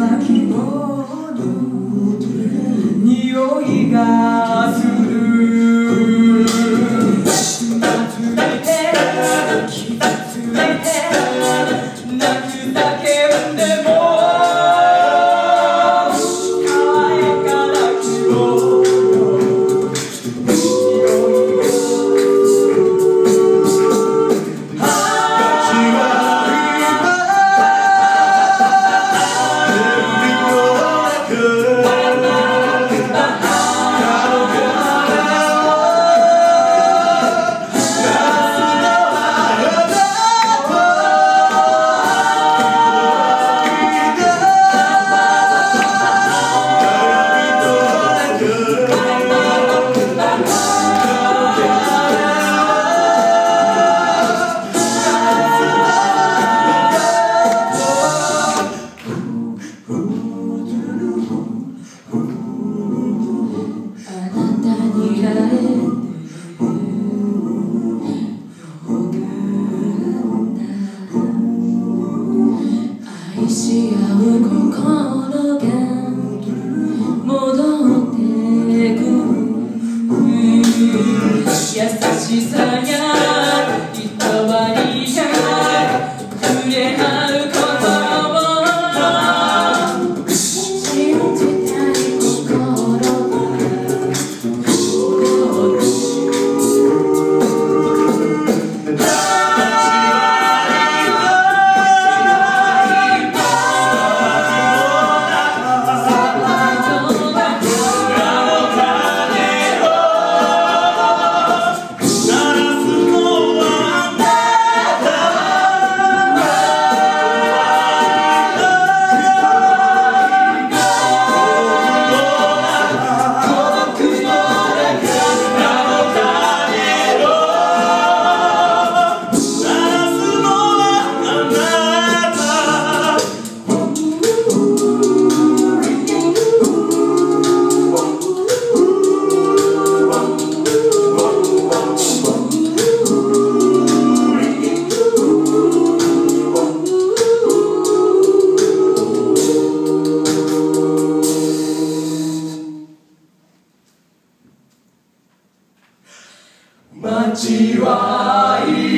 Lula que boa. し合う心が戻ってく優しさや人割りがくれ合 Amen.